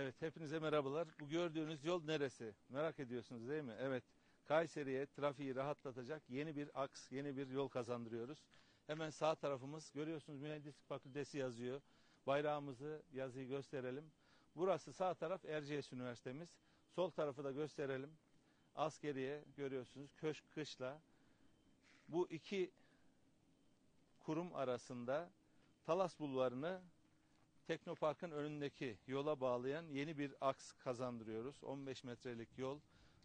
Evet, hepinize merhabalar. Bu gördüğünüz yol neresi? Merak ediyorsunuz değil mi? Evet, Kayseri'ye trafiği rahatlatacak yeni bir aks, yeni bir yol kazandırıyoruz. Hemen sağ tarafımız, görüyorsunuz Mühendislik Fakültesi yazıyor. Bayrağımızı, yazıyı gösterelim. Burası sağ taraf Erciyes Üniversitemiz. Sol tarafı da gösterelim. Askeriye görüyorsunuz, Köşk Kışla. Bu iki kurum arasında Talas Bulvarı'nı Teknopark'ın önündeki yola bağlayan yeni bir aks kazandırıyoruz. 15 metrelik yol.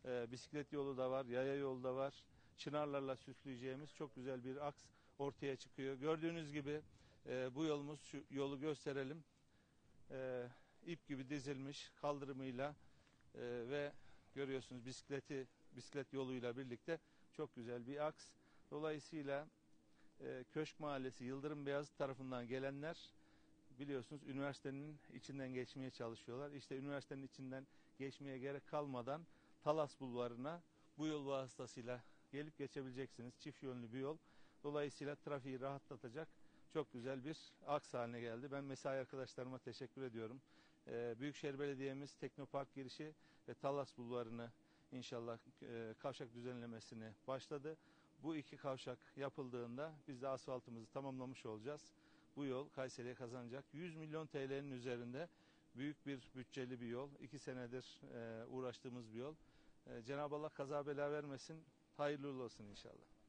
Ee, bisiklet yolu da var, yaya yolu da var. Çınarlarla süsleyeceğimiz çok güzel bir aks ortaya çıkıyor. Gördüğünüz gibi e, bu yolumuz, şu yolu gösterelim. E, ip gibi dizilmiş kaldırımıyla e, ve görüyorsunuz bisikleti bisiklet yoluyla birlikte çok güzel bir aks. Dolayısıyla e, Köşk Mahallesi Yıldırım Beyazıt tarafından gelenler biliyorsunuz üniversitenin içinden geçmeye çalışıyorlar. İşte üniversitenin içinden geçmeye gerek kalmadan Talas Bulvarı'na bu yol vasıtasıyla gelip geçebileceksiniz. Çift yönlü bir yol. Dolayısıyla trafiği rahatlatacak çok güzel bir aks haline geldi. Ben mesai arkadaşlarıma teşekkür ediyorum. Ee, Büyükşehir Belediye'miz Teknopark girişi ve Talas Bulvarı'nı inşallah e, kavşak düzenlemesini başladı. Bu iki kavşak yapıldığında biz de asfaltımızı tamamlamış olacağız. Bu yol Kayseri'ye kazanacak. 100 milyon TL'nin üzerinde büyük bir bütçeli bir yol. İki senedir e, uğraştığımız bir yol. E, Cenab-ı Allah kaza bela vermesin. Hayırlı olsun inşallah.